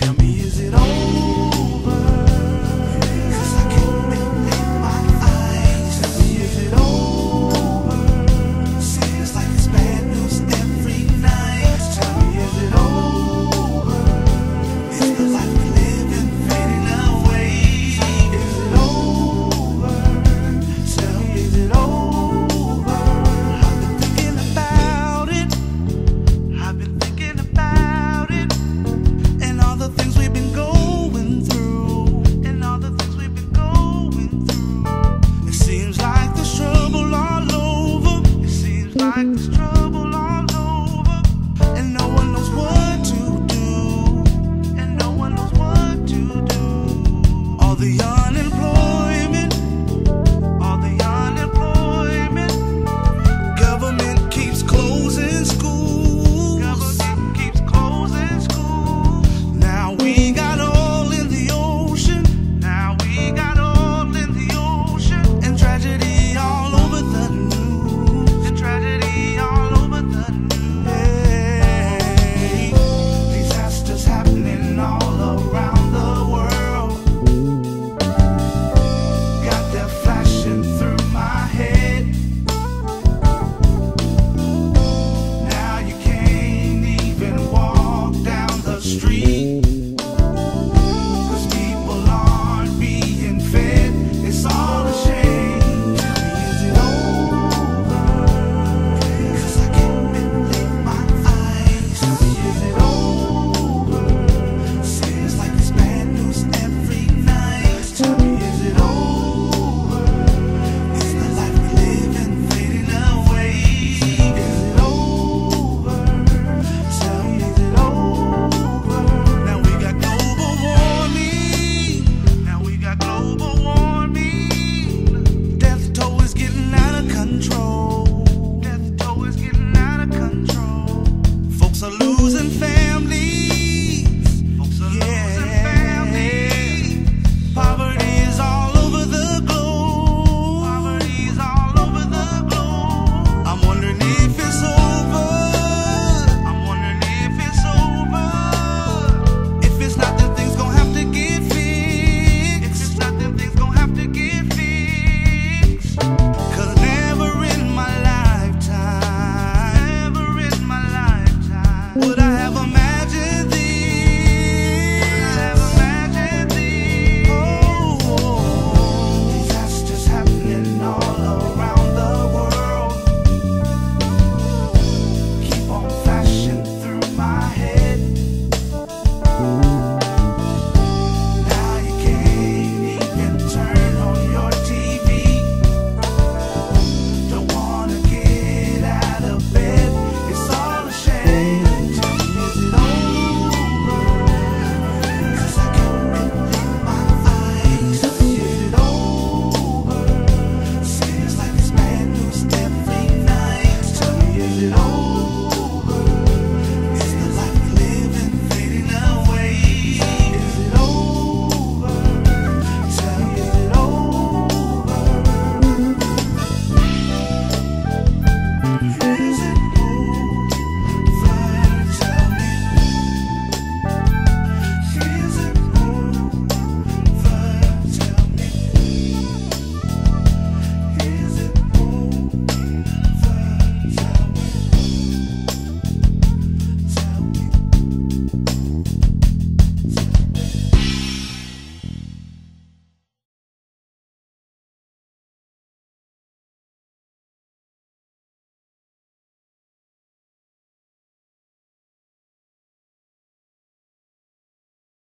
Tell me, is it all?